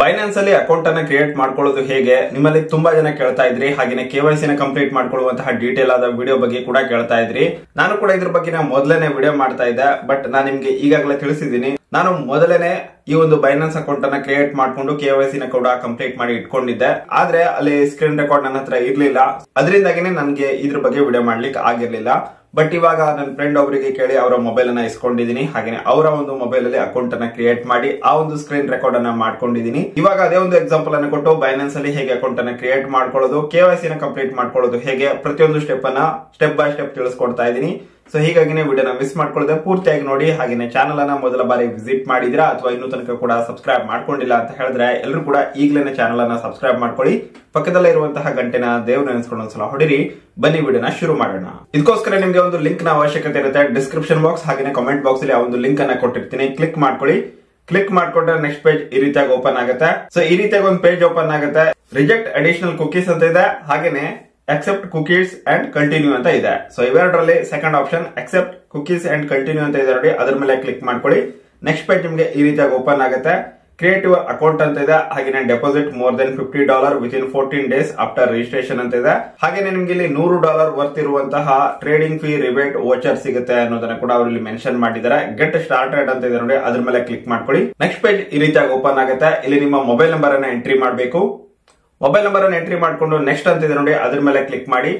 Binance ಅಲ್ಲಿ account ಅನ್ನ create ಮಾಡ್ಕೊಳ್ಳೋದು ಹೇಗೆ? ನಿಮ್ಮಲ್ಲಿ ತುಂಬಾ ಜನ ಕೇಳ್ತಾ ಇದ್ರಿ. ಹಾಗೆ ಕೆ ವೈ ನ ಕಂಪ್ಲೀಟ್ ಮಾಡ್ಕೊಳ್ಳುವಂತಹ ಡೀಟೇಲ್ ಆದ ವಿಡಿಯೋ ಬಗ್ಗೆ ಕೂಡ ಕೇಳ್ತಾ ಇದ್ರಿ. ನಾನು ಕೂಡ ಇದ್ರ ಬಗ್ಗೆ ಮೊದಲನೇ ವಿಡಿಯೋ ಮಾಡ್ತಾ ಇದ್ದೆ. ಬಟ್ ನಾನು ನಿಮ್ಗೆ ಈಗಾಗಲೇ ತಿಳಿಸಿದ್ದೀನಿ. ನಾನು ಮೊದಲನೇ ಈ ಒಂದು ಬೈನಾನ್ಸ್ ಅಕೌಂಟ್ ಅನ್ನ ಕ್ರಿಯೇಟ್ ಮಾಡ್ಕೊಂಡು ಕೆ ವೈ ನ ಕೂಡ ಕಂಪ್ಲೀಟ್ ಮಾಡಿ ಇಟ್ಕೊಂಡಿದ್ದೆ. ಆದ್ರೆ ಅಲ್ಲಿ ಸ್ಕ್ರೀನ್ ರೆಕಾರ್ಡ್ ನನ್ನ ಹತ್ರ ಇರ್ಲಿಲ್ಲ. ಅದರಿಂದಾಗಿನೇ ನನಗೆ ಇದ್ರ ಬಗ್ಗೆ ವಿಡಿಯೋ ಮಾಡ್ಲಿಕ್ಕೆ ಆಗಿರ್ಲಿಲ್ಲ. ಬಟ್ ಇವಾಗ ನನ್ನ ಫ್ರೆಂಡ್ ಒಬ್ಬರಿಗೆ ಕೇಳಿ ಅವರ ಮೊಬೈಲ್ ಅನ್ನ ಇಸ್ಕೊಂಡಿದ್ದೀನಿ ಹಾಗೆ ಅವರ ಒಂದು ಮೊಬೈಲ್ ಅಲ್ಲಿ ಅಕೌಂಟ್ ಅನ್ನ ಕ್ರಿಯೇಟ್ ಮಾಡಿ, ಆ ಒಂದು ಸ್ಕ್ರೀನ್ ರೆಕಾರ್ಡ್ ಅನ್ನ ಮಾಡ್ಕೊಂಡಿದ್ದೀನಿ ಇವಾಗ ಅದೇ ಒಂದು ಎಕ್ಸಾಂಪಲ್ ಅನ್ನು ಕೊಟ್ಟು ಬೈನಾನ್ಸ್ ಅಲ್ಲಿ ಹೇಗೆ ಅಕೌಂಟ್ ಅನ್ನ ಕ್ರಿಯೇಟ್ ಮಾಡ್ಕೊಳ್ಳೋದು ಕೆ ವೈ ನ ಕಂಪ್ಲೀಟ್ ಮಾಡ್ಕೊಳ್ಳೋದು ಹೇಗೆ, ಪ್ರತಿಯೊಂದು ಸ್ಟೆಪ್ ಅನ್ನ ಸ್ಟೆಪ್ ಬೈ ಸ್ಟೆಪ್ ತಿಳಿಸ್ಕೊಡ್ತಾ ಇದ್ದೀನಿ ಸೊ ಹೀಗಾಗಿನೇ ವಿಡಿಯೋನ ಮಿಸ್ ಮಾಡ್ಕೊಳ್ಳದೆ ಪೂರ್ತಿಯಾಗಿ ನೋಡಿ ಹಾಗೆ ಚಾನಲ್ ಅನ್ನ ಮೊದಲ ಬಾರಿ ವಿಸಿಟ್ ಮಾಡಿದಿರಾ ಅಥವಾ ಇನ್ನೂ ತನಕ ಕೂಡ ಸಬ್ಸ್ಕ್ರೈಬ್ ಮಾಡ್ಕೊಂಡಿಲ್ಲ ಅಂತ ಹೇಳಿದ್ರೆ ಎಲ್ಲರೂ ಕೂಡ ಈಗಲೇ ಚಾನಲ್ ಅನ್ನ ಸಬ್ಸ್ಕ್ರೈಬ್ ಮಾಡ್ಕೊಳ್ಳಿ. ಪಕ್ಕದಲ್ಲೇ ಇರುವಂತಹ ಗಂಟೆನ ದೇವ್ ನೆನೆಸ್ಕೊಂಡು ಒಂದ್ಸಲ ಹೊಡಿರಿ. ಬನ್ನಿ ವಿಡಿಯೋನ ಶುರು ಮಾಡೋಣ. ಇದಕ್ಕೋಸ್ಕರ ನಿಮಗೆ ಒಂದು ಲಿಂಕ್ನ ಅವಶ್ಯಕತೆ ಇರುತ್ತೆ. ಡಿಸ್ಕ್ರಿಪ್ಷನ್ ಬಾಕ್ಸ್ ಹಾಗೆ ಕಮೆಂಟ್ ಬಾಕ್ಸ್ ಅಲ್ಲಿ ಆ ಒಂದು ಲಿಂಕ್ ಅನ್ನ ಕೊಟ್ಟಿರ್ತೀನಿ. ಕ್ಲಿಕ್ ಮಾಡ್ಕೊಳ್ಳಿ. ಕ್ಲಿಕ್ ಮಾಡ್ಕೊಂಡ್ರೆ ನೆಕ್ಸ್ಟ್ ಪೇಜ್ ಈ ರೀತಿಯಾಗಿ ಓಪನ್ ಆಗುತ್ತೆ. ಸೊ ಈ ರೀತಿಯಾಗಿ ಒಂದು ಪೇಜ್ ಓಪನ್ ಆಗುತ್ತೆ. ರಿಜೆಕ್ಟ್ ಅಡಿಷನಲ್ ಕುಕೀಸ್ ಅಂತ ಇದೆ. ಹಾಗೇನೆ ಅಕ್ಸೆಪ್ಟ್ ಕುಕೀಸ್ ಅಂಡ್ ಕಂಟಿನ್ಯೂ ಅಂತ ಇದೆ. So ಇವೆರಡರಲ್ಲಿ second option accept cookies and continue ಅಂತ ಇದೆ ನೋಡಿ. ಅದ್ರ ಮೇಲೆ ಕ್ಲಿಕ್ ಮಾಡ್ಕೊಳ್ಳಿ. ನೆಕ್ಸ್ಟ್ ಪೇಜ್ ನಿಮಗೆ ಈ ರೀತಿಯಾಗಿ ಓಪನ್ ಆಗುತ್ತೆ. ಕ್ರಿಯೇಟಿವ್ ಅಕೌಂಟ್ ಅಂತ ಇದೆ. ಹಾಗೆ deposit more than fifty dollar within fourteen days after registration ಅಂತ ಇದೆ. ಹಾಗೆ ನಿಮ್ಗೆ ಇಲ್ಲಿ ನೂರು ಡಾಲರ್ ವರ್ತ್ ಇರುವಂತಹ ಟ್ರೇಡಿಂಗ್ ಫೀ ರಿಬೇಟ್ ವೋಚರ್ ಸಿಗುತ್ತೆ ಅನ್ನೋದನ್ನ ಕೂಡ ಇಲ್ಲಿ ಮೆನ್ಷನ್ ಮಾಡಿದ್ದಾರೆ. ಗೆಟ್ ಸ್ಟಾರ್ಟೆಡ್ ಅಂತ ಇದೆ ನೋಡಿ. ಅದ್ರ ಮೇಲೆ ಕ್ಲಿಕ್ ಮಾಡ್ಕೊಳ್ಳಿ. ನೆಕ್ಸ್ಟ್ ಪೇಜ್ ಈ ರೀತಿಯಾಗಿ ಓಪನ್ ಆಗುತ್ತೆ. ಇಲ್ಲಿ ನಿಮ್ಮ ಮೊಬೈಲ್ ನಂಬರ್ ಅನ್ನ ಎಂಟ್ರಿ ಮಾಡಬೇಕು. ಮೊಬೈಲ್ ನಂಬರ್ ಅನ್ನು ಎಂಟ್ರಿ ಮಾಡಿಕೊಂಡು ನೆಕ್ಸ್ಟ್ ಅಂತಿದೆ ನೋಡಿ, ಅದ್ರ ಮೇಲೆ ಕ್ಲಿಕ್ ಮಾಡಿ.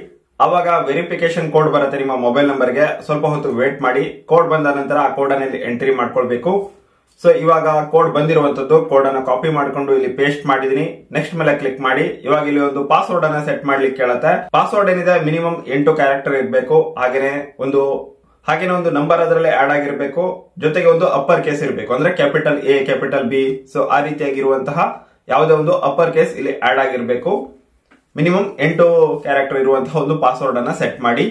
ಅವಾಗ ವೆರಿಫಿಕೇಶನ್ ಕೋಡ್ ಬರುತ್ತೆ ನಿಮ್ಮ ಮೊಬೈಲ್ ನಂಬರ್ಗೆ ಸ್ವಲ್ಪ ಹೊತ್ತು ವೇಟ್ ಮಾಡಿ. ಕೋಡ್ ಬಂದ ನಂತರ ಆ ಕೋಡ್ ಅನ್ನು ಎಂಟ್ರಿ ಮಾಡ್ಕೊಳ್ಬೇಕು. ಸೊ ಇವಾಗ ಕೋಡ್ ಬಂದಿರುವಂತದ್ದು ಕೋಡ್ ಅನ್ನು ಕಾಪಿ ಮಾಡ್ಕೊಂಡು ಇಲ್ಲಿ ಪೇಸ್ಟ್ ಮಾಡಿದೀನಿ ನೆಕ್ಸ್ಟ್ ಮೇಲೆ ಕ್ಲಿಕ್ ಮಾಡಿ. ಇವಾಗ ಇಲ್ಲಿ ಒಂದು ಪಾಸ್ವರ್ಡ್ ಅನ್ನ ಸೆಟ್ ಮಾಡ್ಲಿಕ್ಕೆ ಕೇಳುತ್ತೆ ಪಾಸ್ವರ್ಡ್ ಏನಿದೆ? ಮಿನಿಮಮ್ ಎಂಟು ಕ್ಯಾರೆಕ್ಟರ್ ಇರಬೇಕು. ಹಾಗೇನೆ ಒಂದು ಹಾಗೇನೆ ಒಂದು ನಂಬರ್ ಅದರಲ್ಲಿ ಆಡ್ ಆಗಿರಬೇಕು. ಜೊತೆಗೆ ಒಂದು ಅಪ್ಪರ್ ಕೇಸ್ ಇರಬೇಕು. ಅಂದ್ರೆ capital A capital B so ಆ ರೀತಿಯಾಗಿರುವಂತಹ ಯಾವುದೇ ಒಂದು ಅಪ್ಪರ್ ಕೇಸ್ ಇಲ್ಲಿ ಆಡ್ ಆಗಿರಬೇಕು. ಮಿನಿಮಮ್ ಎಂಟು ಕ್ಯಾರೆಕ್ಟರ್ ಇರುವಂತಹ ಒಂದು ಪಾಸ್ವರ್ಡ್ ಅನ್ನ ಸೆಟ್ ಮಾಡಿ.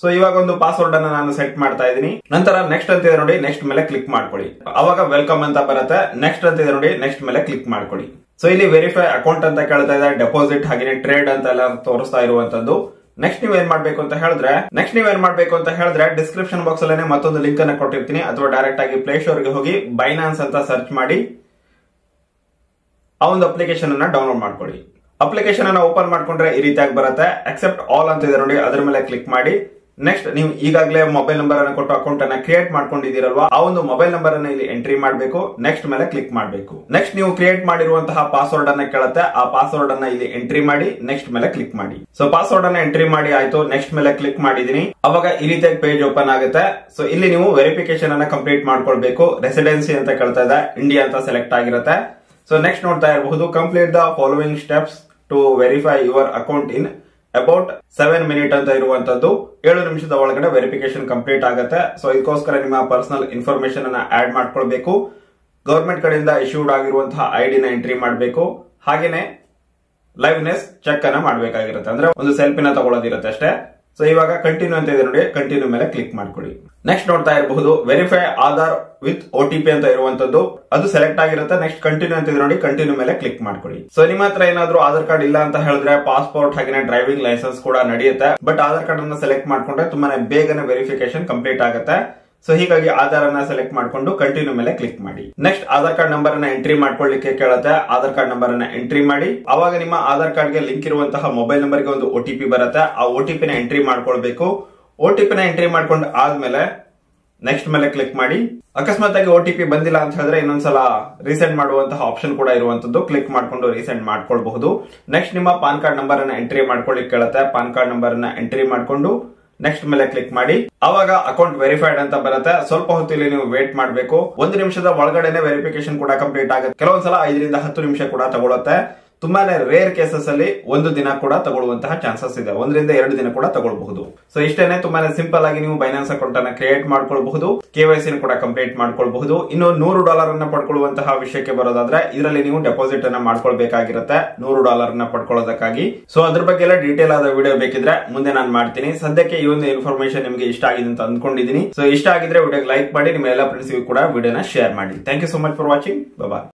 ಸೊ ಇವಾಗ ಒಂದು ಪಾಸ್ವರ್ಡ್ ಅನ್ನ ನಾನು ಸೆಟ್ ಮಾಡ್ತಾ ಇದ್ದೀನಿ. ನಂತರ ನೆಕ್ಸ್ಟ್ ಅಂತ ಇದೆ ನೋಡಿ ನೆಕ್ಸ್ಟ್ ಮೇಲೆ ಕ್ಲಿಕ್ ಮಾಡ್ಕೊಳ್ಳಿ. ಅವಾಗ ವೆಲ್ಕಮ್ ಅಂತ ಬರುತ್ತೆ. ನೆಕ್ಸ್ಟ್ ಅಂತ ಇದೆ ನೋಡಿ ನೆಕ್ಸ್ಟ್ ಮೇಲೆ ಕ್ಲಿಕ್ ಮಾಡ್ಕೊಳ್ಳಿ. ಸೊ ಇಲ್ಲಿ ವೆರಿಫೈ ಅಕೌಂಟ್ ಅಂತ ಕೇಳ್ತಾ ಇದೆ. ಡೆಪಾಸಿಟ್ ಹಾಗೆ ಟ್ರೇಡ್ ಅಂತ ಎಲ್ಲ ತೋರಿಸ್ತಾ ಇರುವಂತದ್ದು. ನೆಕ್ಸ್ಟ್ ನೀವ್ ಏನ್ ಮಾಡ್ಬೇಕು ಅಂತ ಹೇಳಿದ್ರೆ ನೆಕ್ಸ್ಟ್ ನೀವ್ ಏನ್ ಮಾಡ್ಬೇಕು ಅಂತ ಹೇಳಿದ್ರೆ ಡಿಸ್ಕ್ರಿಪ್ಷನ್ ಬಾಕ್ಸ್ ಅಲ್ಲೇ ಮತ್ತೊಂದು ಲಿಂಕ್ ಅನ್ನ ಕೊಟ್ಟಿರ್ತೀನಿ. ಅಥವಾ ಡೈರೆಕ್ಟ್ ಆಗಿ ಪ್ಲೇ ಸ್ಟೋರ್ಗೆ ಹೋಗಿ ಬೈನಾನ್ಸ್ ಅಂತ ಸರ್ಚ್ ಮಾಡಿ. ಆ ಒಂದು ಅಪ್ಲಿಕೇಶನ್ ಅನ್ನ ಡೌನ್ಲೋಡ್ ಮಾಡ್ಕೊಳ್ಳಿ. ಅಪ್ಲಿಕೇಶನ್ ಅನ್ನ ಓಪನ್ ಮಾಡ್ಕೊಂಡ್ರೆ ಈ ರೀತಿಯಾಗಿ ಬರುತ್ತೆ. ಅಕ್ಸೆಪ್ಟ್ ಆಲ್ ಅಂತ ಇದೆ ನೋಡಿ, ಅದರ ಮೇಲೆ ಕ್ಲಿಕ್ ಮಾಡಿ. ನೆಕ್ಸ್ಟ್ ನೀವು ಈಗಾಗಲೇ ಮೊಬೈಲ್ ನಂಬರ್ ಅನ್ನು ಕೊಟ್ಟು ಅಕೌಂಟ್ ಅನ್ನ ಕ್ರಿಯೇಟ್ ಮಾಡ್ಕೊಂಡಿದ್ದೀರಲ್ವಾ? ಆ ಒಂದು ಮೊಬೈಲ್ ನಂಬರ್ ಅನ್ನ ಇಲ್ಲಿ ಎಂಟ್ರಿ ಮಾಡಬೇಕು. ನೆಕ್ಸ್ಟ್ ಮೇಲೆ ಕ್ಲಿಕ್ ಮಾಡಬೇಕು. ನೆಕ್ಸ್ಟ್ ನೀವು ಕ್ರಿಯೇಟ್ ಮಾಡಿರುವಂತಹ ಪಾಸ್ವರ್ಡ್ ಅನ್ನ ಕೇಳುತ್ತೆ. ಆ ಪಾಸ್ವರ್ಡ್ ಅನ್ನ ಇಲ್ಲಿ ಎಂಟ್ರಿ ಮಾಡಿ ನೆಕ್ಸ್ಟ್ ಮೇಲೆ ಕ್ಲಿಕ್ ಮಾಡಿ. ಸೊ ಪಾಸ್ವರ್ಡ್ ಅನ್ನ ಎಂಟ್ರಿ ಮಾಡಿ ಆಯ್ತು. ನೆಕ್ಸ್ಟ್ ಮೇಲೆ ಕ್ಲಿಕ್ ಮಾಡಿದೀನಿ ಅವಾಗ ಈ ರೀತಿಯಾಗಿ ಪೇಜ್ ಓಪನ್ ಆಗುತ್ತೆ. ಸೊ ಇಲ್ಲಿ ನೀವು ವೆರಿಫಿಕೇಶನ್ ಅನ್ನ ಕಂಪ್ಲೀಟ್ ಮಾಡ್ಕೊಳ್ಬೇಕು. ರೆಸಿಡೆನ್ಸಿ ಅಂತ ಕೇಳ್ತಾ ಇದೆ. ಇಂಡಿಯಾ ಅಂತ ಸೆಲೆಕ್ಟ್ ಆಗಿರುತ್ತೆ. ಸೊ ನೆಕ್ಸ್ಟ್ ನೋಡ್ತಾ ಇರಬಹುದು complete the following steps to verify your account in about seven minute ಅಂತ ಇರುವಂತದ್ದು. ಏಳು ನಿಮಿಷದ ಒಳಗಡೆ ವೆರಿಫಿಕೇಶನ್ ಕಂಪ್ಲೀಟ್ ಆಗುತ್ತೆ. ಸೊ ಇದಕ್ಕೋಸ್ಕರ ನಿಮ್ಮ ಪರ್ಸನಲ್ ಇನ್ಫಾರ್ಮೇಶನ್ ಅನ್ನ ಆಡ್ ಮಾಡ್ಕೊಳ್ಬೇಕು. ಗವರ್ಮೆಂಟ್ ಕಡೆಯಿಂದ ಇಶ್ಯೂಡ್ ಆಗಿರುವಂತಹ ಐಡಿನ ಎಂಟ್ರಿ ಮಾಡಬೇಕು. ಹಾಗೇನೆ ಲೈವ್ನೆಸ್ ಚೆಕ್ ಅನ್ನ ಮಾಡಬೇಕಾಗಿರುತ್ತೆ. ಅಂದ್ರೆ ಒಂದು ಸೆಲ್ಫಿನ ತಗೊಳ್ಳೋದಿರುತ್ತೆ ಅಷ್ಟೇ. ಸೊ ಇವಾಗ ಕಂಟಿನ್ಯೂ ಅಂತ ಇದೆ ನೋಡಿ. ಕಂಟಿನ್ಯೂ ಮೇಲೆ ಕ್ಲಿಕ್ ಮಾಡ್ಕೊಳ್ಳಿ. ನೆಕ್ಸ್ಟ್ ನೋಡ್ತಾ ಇರಬಹುದು verify Aadhaar with O T P ಅಂತ ಇರುವಂತದ್ದು. ಅದು ಸೆಲೆಕ್ಟ್ ಆಗಿರುತ್ತೆ. ನೆಕ್ಸ್ಟ್ ಕಂಟಿನ್ಯೂ ಅಂತ ಇದೆ ನೋಡಿ. ಕಂಟಿನ್ಯೂ ಮೇಲೆ ಕ್ಲಿಕ್ ಮಾಡ್ಕೊಳ್ಳಿ. ಸೊ ನಿಮ್ಮ ಹತ್ರ ಏನಾದ್ರೂ ಆಧಾರ್ ಕಾರ್ಡ್ ಇಲ್ಲ ಅಂತ ಹೇಳಿದ್ರೆ ಪಾಸ್ಪೋರ್ಟ್ ಹಾಗೆ ಡ್ರೈವಿಂಗ್ ಲೈಸೆನ್ಸ್ ಕೂಡ ನಡೆಯುತ್ತೆ. ಬಟ್ ಆಧಾರ್ ಕಾರ್ಡ್ ಅನ್ನ ಸೆಲೆಕ್ಟ್ ಮಾಡ್ಕೊಂಡ್ರೆ ತುಂಬಾನೇ ಬೇಗನೆ ವೆರಿಫಿಕೇಶನ್ ಕಂಪ್ಲೀಟ್ ಆಗುತ್ತೆ. ಸೊ ಹೀಗಾಗಿ ಆಧಾರ್ ಅನ್ನ ಸೆಲೆಕ್ಟ್ ಮಾಡಿಕೊಂಡು ಕಂಟಿನ್ಯೂ ಮೇಲೆ ಕ್ಲಿಕ್ ಮಾಡಿ. ನೆಕ್ಸ್ಟ್ ಆಧಾರ್ ಕಾರ್ಡ್ ನಂಬರ್ ಅನ್ನ ಎಂಟ್ರಿ ಮಾಡ್ಕೊಳ್ಳಿಕ್ಕೆ ಕೇಳುತ್ತೆ. ಆಧಾರ್ ಕಾರ್ಡ್ ನಂಬರ್ ಅನ್ನ ಎಂಟ್ರಿ ಮಾಡಿ. ಅವಾಗ ನಿಮ್ಮ ಆಧಾರ್ ಕಾರ್ಡ್ಗೆ ಲಿಂಕ್ ಇರುವಂತಹ ಮೊಬೈಲ್ ನಂಬರ್ಗೆ ಒಂದು ಒ ಟಿ ಪಿ ಬರುತ್ತೆ. ಆ ಒ ನ ಪಿನ ಎಂಟ್ರಿ ಮಾಡ್ಕೊಳ್ಬೇಕು ನ ಎಂಟ್ರಿ ಮಾಡ್ಕೊಂಡು ಆದ್ಮೇಲೆ ನೆಕ್ಸ್ಟ್ ಮೇಲೆ ಕ್ಲಿಕ್ ಮಾಡಿ. ಅಕಸ್ಮಾತ್ ಆಗಿ ಟಿ ಬಂದಿಲ್ಲ ಅಂತ ಹೇಳಿದ್ರೆ ಇನ್ನೊಂದ್ಸಲ ರೀಸೆಂಟ್ ಮಾಡುವಂತಹ ಆಪ್ಷನ್ ಕೂಡ ಇರುವಂತದ್ದು ಕ್ಲಿಕ್ ಮಾಡ್ಕೊಂಡು ರೀಸೆಂಟ್ ಮಾಡ್ಕೊಳ್ಬಹುದು. ನೆಕ್ಸ್ಟ್ ನಿಮ್ಮ ಪಾನ್ ಕಾರ್ಡ್ ನಂಬರ್ ಅನ್ನ ಎಂಟ್ರಿ ಮಾಡ್ಕೊಳ್ಳಿಕ್ಕೆ ಕೇಳುತ್ತೆ. ಪಾನ್ ಕಾರ್ಡ್ ನಂಬರ್ ಅನ್ನ ಎಂಟ್ರಿ ಮಾಡ್ಕೊಂಡು ನೆಕ್ಸ್ಟ್ ಮೇಲೆ ಕ್ಲಿಕ್ ಮಾಡಿ. ಅವಾಗ ಅಕೌಂಟ್ ವೆರಿಫೈಡ್ ಅಂತ ಬರುತ್ತೆ. ಸ್ವಲ್ಪ ಹೊತ್ತು ಇಲ್ಲಿ ನೀವು ವೇಟ್ ಮಾಡಬೇಕು. ಒಂದು ನಿಮಿಷದ ಒಳಗಡೆನೆ ವೆರಿಫಿಕೇಶನ್ ಕೂಡ ಕಂಪ್ಲೀಟ್ ಆಗುತ್ತೆ. ಕೆಲವೊಂದ್ಸಲ ಐದರಿಂದ ಹತ್ತು ನಿಮಿಷ ಕೂಡ ತಗೊಳುತ್ತೆ. ತುಂಬಾನೇ ರೇರ್ ಕೇಸಸ್ ಅಲ್ಲಿ ಒಂದು ದಿನ ಕೂಡ ತಗೊಳ್ಳುವಂತಹ ಚಾನ್ಸಸ್ ಇದೆ. ಒಂದರಿಂದ ಎರಡು ದಿನ ಕೂಡ ತಗೊಳ್ಬಹುದು. ಸೊ ಇಷ್ಟೇನೆ ತುಂಬಾನೇ ಸಿಂಪಲ್ ಆಗಿ ನೀವು ಬೈನಾನ್ಸ್ ಅಕೌಂಟ್ ಅನ್ನ ಕ್ರಿಯೇಟ್ ಮಾಡ್ಕೊಳ್ಬಹುದು. ಕೆವೈಸಿ ಕೂಡ ಕಂಪ್ಲೀಟ್ ಮಾಡ್ಕೊಳ್ಬಹುದು. ಇನ್ನು ನೂರು ಡಾಲರ್ ಅನ್ನ ಪಡ್ಕೊಳ್ಳುವಂತಹ ವಿಷಯಕ್ಕೆ ಬರೋದಾದ್ರೆ, ಇದರಲ್ಲಿ ನೀವು ಡೆಪಾಸಿಟ್ ಅನ್ನ ಮಾಡ್ಕೊಳ್ಬೇಕಾಗಿರುತ್ತೆ. ನೂರು ಡಾಲರ್ ಅನ್ನ ಪಡ್ಕೊಳ್ಳೋದಕ್ಕಾಗಿ. ಸೊ ಅದ್ರ ಬಗ್ಗೆ ಎಲ್ಲ ಡೀಟೇಲ್ ಆದ ವಿಡಿಯೋ ಬೇಕಿದ್ರೆ ಮುಂದೆ ನಾನು ಮಾಡ್ತೀನಿ. ಸದ್ಯಕ್ಕೆ ಈ ಒಂದು ಇನ್ಫಾರ್ಮೇಶನ್ ನಿಮಗೆ ಇಷ್ಟ ಆಗಿದೆ ಅಂತ ಅಂದ್ಕೊಂಡಿದ್ದೀನಿ ಸೊ ಇಷ್ಟ ಆಗಿದ್ರೆ ವಿಡಿಯೋಗೆ ಲೈಕ್ ಮಾಡಿ ನಿಮ್ಮ ಎಲ್ಲ ಫ್ರೆಂಡ್ಸ್ಗೂ ಕೂಡ ವಿಡಿಯೋನ ಶೇರ್ ಮಾಡಿ. Thank you so much for watching bye